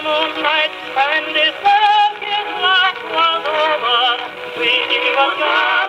the moonlight and this circus life was over. We gave up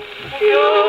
Christian.